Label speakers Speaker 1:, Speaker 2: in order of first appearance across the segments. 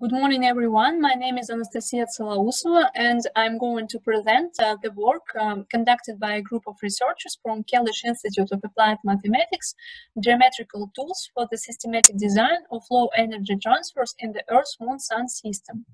Speaker 1: Good morning, everyone. My name is Anastasia Tselousova, and I'm going to present uh, the work um, conducted by a group of researchers from Keldysh Institute of Applied Mathematics, Geometrical Tools for the Systematic Design of Low Energy Transfers in the Earth-Moon-Sun System.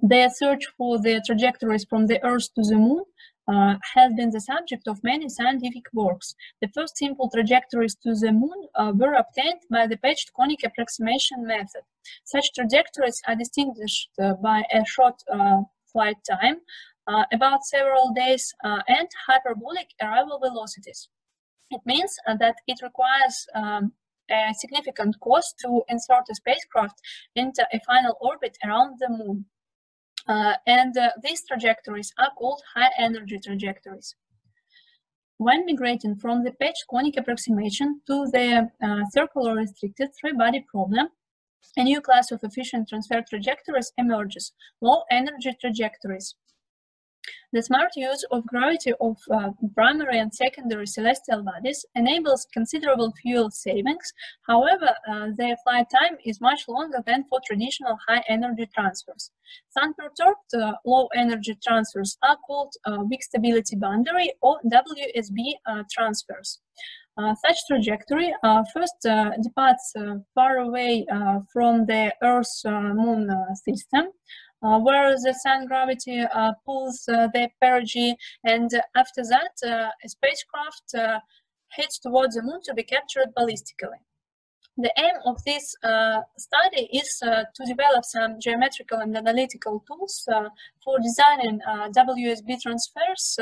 Speaker 1: Their search for the trajectories from the Earth to the Moon uh, has been the subject of many scientific works. The first simple trajectories to the moon uh, were obtained by the patched conic approximation method. Such trajectories are distinguished uh, by a short uh, flight time, uh, about several days, and hyperbolic arrival velocities. It means that it requires um, a significant cost to insert a spacecraft into a final orbit around the moon. Uh, and uh, these trajectories are called high energy trajectories. When migrating from the patched conic approximation to the uh, circular restricted three-body problem, a new class of efficient transfer trajectories emerges, low energy trajectories. The smart use of gravity of uh, primary and secondary celestial bodies enables considerable fuel savings. However, uh, their flight time is much longer than for traditional high-energy transfers. Sun-perturbed uh, low-energy transfers are called uh, weak stability boundary or WSB uh, transfers. Uh, such trajectory uh, first uh, departs far away from the Earth-Moon system, uh, where the sun gravity uh, pulls uh, the perigee, and after that, a spacecraft heads towards the moon to be captured ballistically. The aim of this uh, study is uh, to develop some geometrical and analytical tools uh, for designing WSB transfers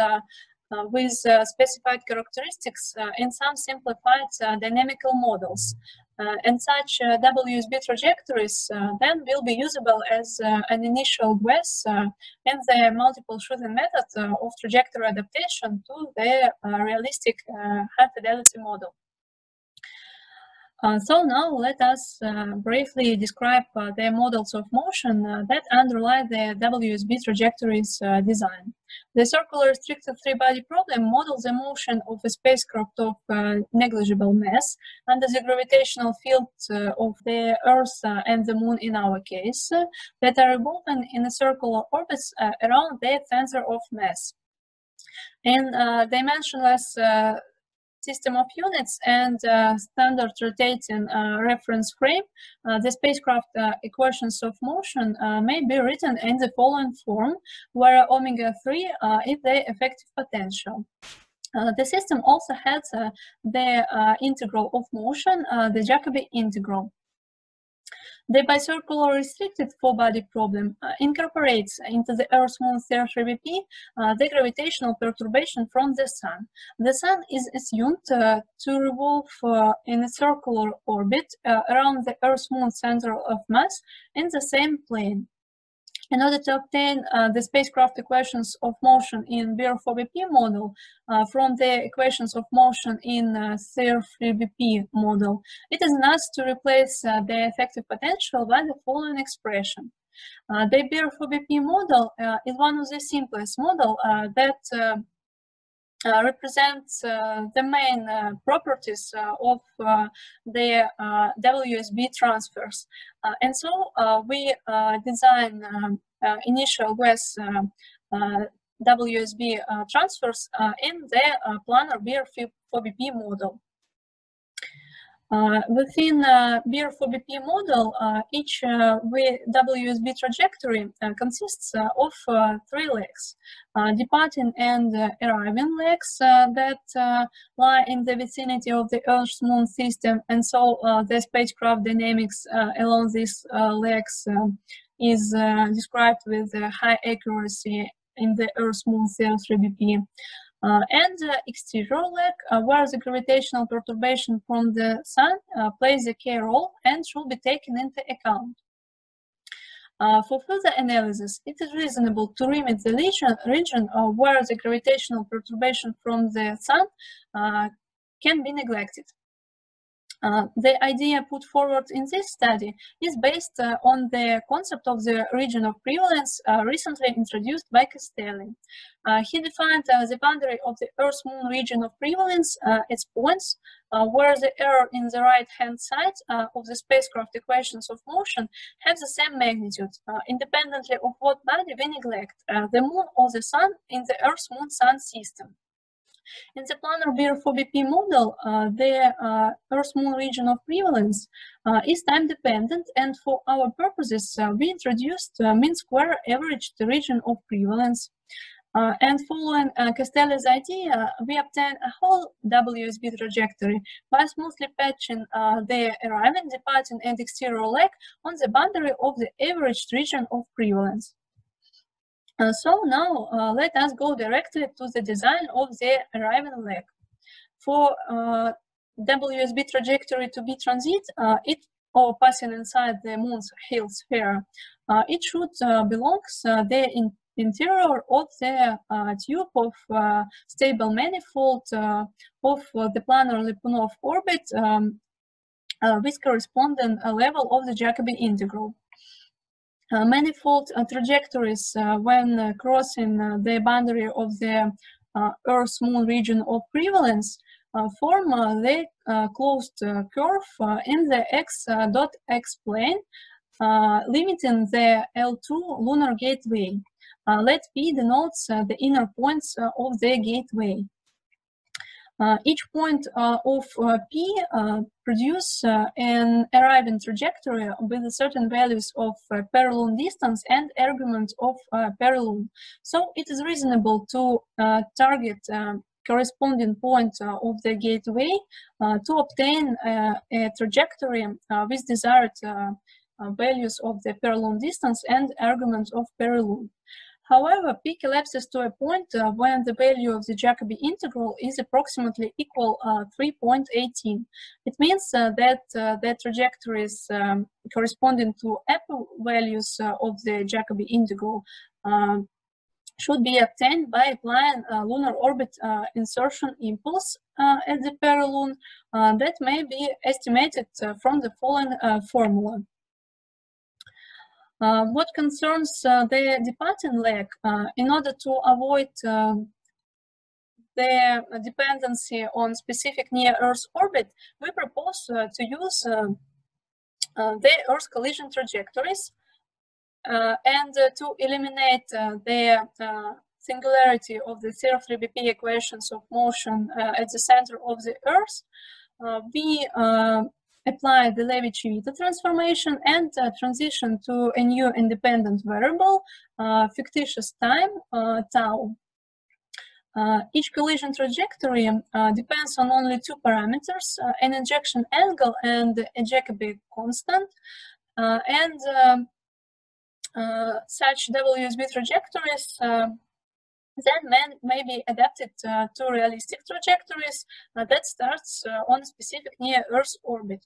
Speaker 1: Uh, with uh, specified characteristics uh, in some simplified dynamical models. Uh, and such uh, WSB trajectories uh, then will be usable as an initial guess in the multiple shooting method of trajectory adaptation to the realistic high fidelity model. Uh, so now let us uh, briefly describe uh, the models of motion that underlie the WSB trajectories design. The circular restricted three-body problem models the motion of a spacecraft of uh, negligible mass under the gravitational field uh, of the Earth uh, and the Moon in our case, that are revolving in a circular orbits around their center of mass. In dimensionless system of units and uh, standard rotating uh, reference frame, uh, the spacecraft equations of motion may be written in the following form, where omega 3 is the effective potential. Uh, the system also has uh, the uh, integral of motion, the Jacobi integral. The bicircular restricted four-body problem uh, incorporates into the Earth-Moon CR3BP uh, the gravitational perturbation from the Sun. The Sun is assumed uh, to revolve uh, in a circular orbit uh, around the Earth-Moon center of mass in the same plane. In order to obtain uh, the spacecraft equations of motion in BR4BP model uh, from the equations of motion in uh, CR3BP model, it is nice to replace uh, the effective potential by the following expression. Uh, the BR4BP model uh, is one of the simplest model that uh, represents uh, the main uh, properties uh, of uh, the uh, WSB transfers. and so we design um, initial guess WSB transfers in the planar BR4BP model. Uh, within uh, BR4BP model, uh, each uh, WSB trajectory uh, consists uh, of three legs, departing and arriving legs that lie in the vicinity of the Earth-Moon system, and so the spacecraft dynamics along these legs is described with high accuracy in the Earth-Moon CR3BP. Uh, and the exterior leg, uh, where the gravitational perturbation from the sun uh, plays a key role and should be taken into account. Uh, for further analysis, it is reasonable to limit the region, region uh, where the gravitational perturbation from the sun uh, can be neglected. Uh, the idea put forward in this study is based uh, on the concept of the region of prevalence uh, recently introduced by Castelli. Uh, he defined uh, the boundary of the Earth-Moon region of prevalence as points where the error in the right-hand side of the spacecraft equations of motion have the same magnitude, independently of what body we neglect, the Moon or the Sun in the Earth-Moon-Sun system. In the planar BR4BP model, uh, the uh, Earth-Moon region of prevalence uh, is time-dependent, and for our purposes, uh, we introduced uh, mean square averaged region of prevalence. Uh, and following Castelli's idea, we obtain a whole WSB trajectory by smoothly patching the arriving, departing, and exterior leg on the boundary of the averaged region of prevalence. Uh, so now uh, let us go directly to the design of the arrival leg. For uh, WSB trajectory to be transit, uh, it or passing inside the moon's Hill sphere, uh, it should uh, belongs the in interior of the tube of stable manifold of the planar Lyapunov orbit um, with corresponding level of the Jacobi integral. Uh, manifold uh, trajectories uh, when uh, crossing uh, the boundary of the uh, Earth-Moon region of prevalence form the closed curve in the x dot x plane, limiting the L2 lunar gateway. let P denotes the inner points of the gateway. Uh, each point uh, of uh, P produce an arriving trajectory with certain values of perilune distance and argument of perilune. So it is reasonable to target corresponding point uh, of the gateway uh, to obtain uh, a trajectory with desired values of the perilune distance and argument of perilune. However, P collapses to a point uh, when the value of the Jacobi integral is approximately equal uh, 3.18. It means uh, that uh, the trajectories um, corresponding to apple values uh, of the Jacobi integral um, should be obtained by applying a lunar orbit uh, insertion impulse at the perilune that may be estimated from the following formula. Uh, what concerns uh, the departing leg, uh, in order to avoid um, the dependency on specific near-Earth orbit, we propose to use the Earth collision trajectories and to eliminate the singularity of the CR3BP equations of motion uh, at the center of the Earth, uh, we uh, apply the Levi-Civita transformation and uh, transition to a new independent variable, uh, fictitious time, uh, tau. Uh, each collision trajectory uh, depends on only two parameters, uh, an injection angle and a Jacobi constant. and um, such WSB trajectories then may, be adapted to realistic trajectories that starts on a specific near-Earth orbit.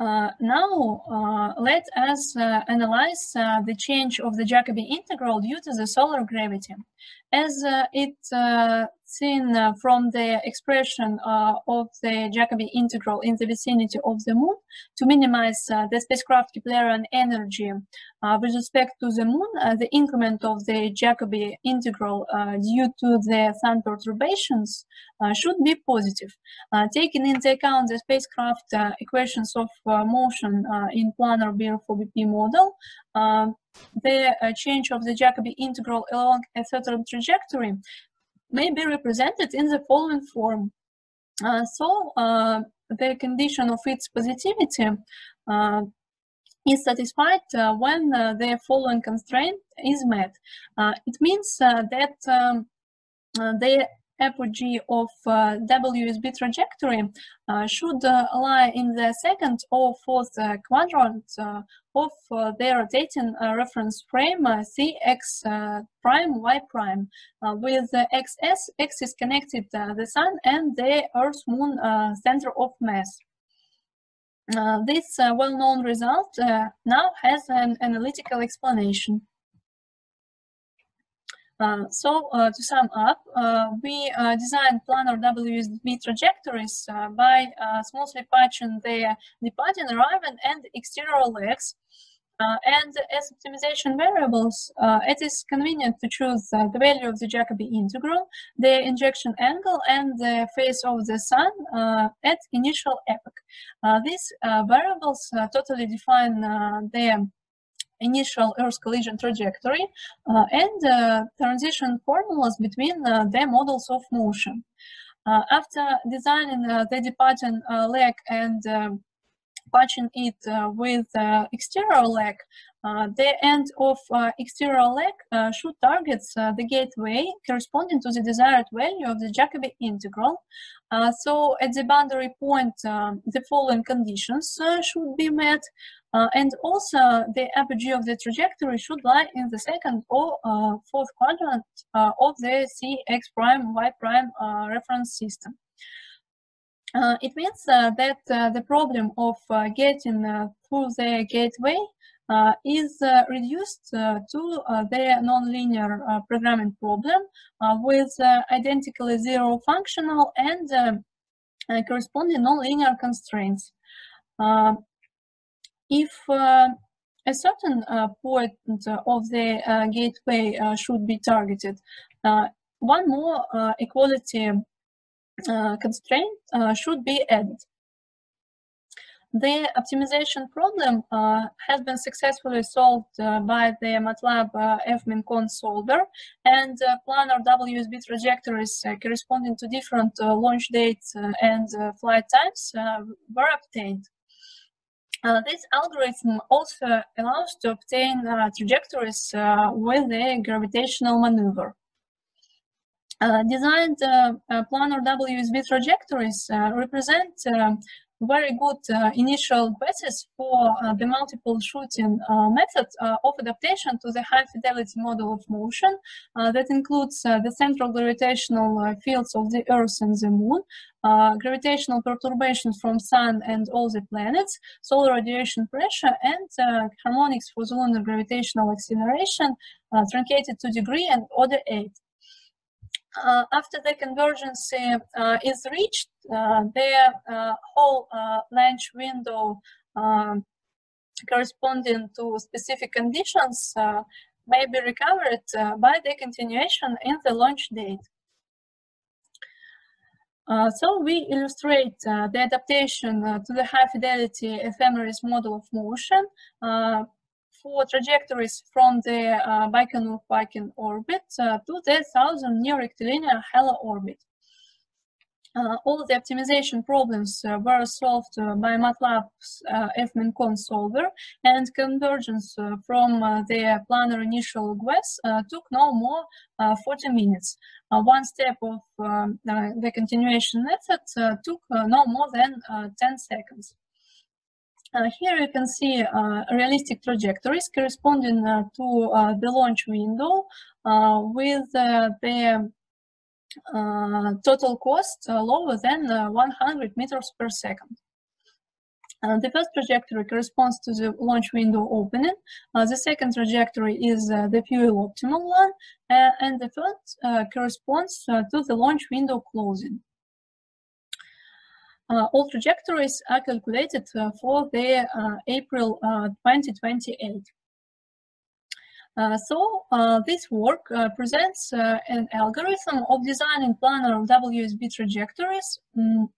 Speaker 1: Uh, now, uh, let us uh, analyze uh, the change of the Jacobi integral due to the solar gravity. As uh, it uh, seen uh, from the expression uh, of the Jacobi integral in the vicinity of the moon, to minimize uh, the spacecraft Keplerian energy with respect to the moon, the increment of the Jacobi integral due to the sun perturbations should be positive. taking into account the spacecraft equations of motion in planar BR4BP model, the uh, change of the Jacobi integral along a certain trajectory may be represented in the following form. Uh, so uh, the condition of its positivity uh, is satisfied uh, when uh, the following constraint is met. it means that um, the apogee of uh, WSB trajectory uh, should uh, lie in the second or fourth quadrant of the rotating reference frame Cx prime y prime with the xs axis connected the sun and the Earth Moon center of mass. Uh, this uh, well-known result uh, now has an analytical explanation. Uh, so uh, to sum up, uh, we uh, designed Planar WSB trajectories uh, by uh, smoothly patching the departing, arriving, and exterior legs. and as optimization variables, it is convenient to choose the value of the Jacobi integral, the injection angle, and the phase of the sun at initial epoch. these variables totally define the initial Earth collision trajectory uh, and uh, transition formulas between uh, the models of motion. after designing the departing leg and um, patching it with exterior leg, the end of exterior leg should target the gateway corresponding to the desired value of the Jacobi integral. so at the boundary point, um, the following conditions should be met. Uh, and also, the apogee of the trajectory should lie in the second or uh, fourth quadrant uh, of the CX prime Y prime reference system. Uh, it means uh, that uh, the problem of getting through the gateway Uh, is uh, reduced uh, to the nonlinear programming problem with identically zero functional and corresponding nonlinear constraints. if a certain uh, point of the uh, gateway uh, should be targeted. one more equality uh, constraint uh, should be added. The optimization problem uh, has been successfully solved uh, by the MATLAB uh, FMINCON solver and uh, planar WSB trajectories corresponding to different launch dates and flight times were obtained. this algorithm also allows to obtain trajectories with a gravitational maneuver. Uh, designed uh, uh, planar WSB trajectories represent very good uh, initial basis for uh, the multiple shooting uh, method uh, of adaptation to the high fidelity model of motion uh, that includes uh, the central gravitational fields of the Earth and the Moon, gravitational perturbations from Sun and all the planets, solar radiation pressure, and harmonics for the lunar gravitational acceleration truncated to degree and order 8 uh, after the convergence uh, is reached, uh, the uh, whole uh, launch window um, corresponding to specific conditions uh, may be recovered by the continuation in the launch date. so we illustrate the adaptation to the high fidelity ephemeris model of motion for trajectories from the uh, Baikonur-parking orbit uh, to the southern near rectilinear Halo orbit. Uh, all the optimization problems uh, were solved uh, by MATLAB's uh, FMINCON solver, and convergence uh, from the planar initial guess took no more 40 minutes. one step of um, the continuation method took no more than 10 seconds. Uh, here you can see uh, realistic trajectories corresponding uh, to uh, the launch window uh, with uh, the total cost lower than 100 meters per second. the first trajectory corresponds to the launch window opening. the second trajectory is the fuel optimal one. and the third corresponds to the launch window closing. Uh, all trajectories are calculated uh, for the uh, April 2028. Uh, so uh, this work uh, presents an algorithm of designing planar WSB trajectories um,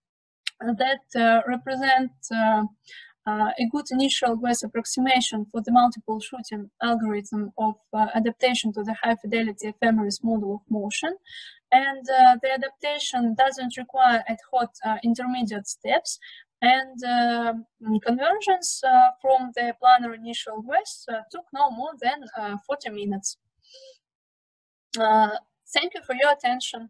Speaker 1: that represent uh, a good initial guess approximation for the multiple shooting algorithm of uh, adaptation to the high fidelity ephemeris model of motion. And uh, the adaptation doesn't require ad hoc uh, intermediate steps. And uh, conversions uh, from the planar initial guess took no more than 40 minutes. thank you for your attention.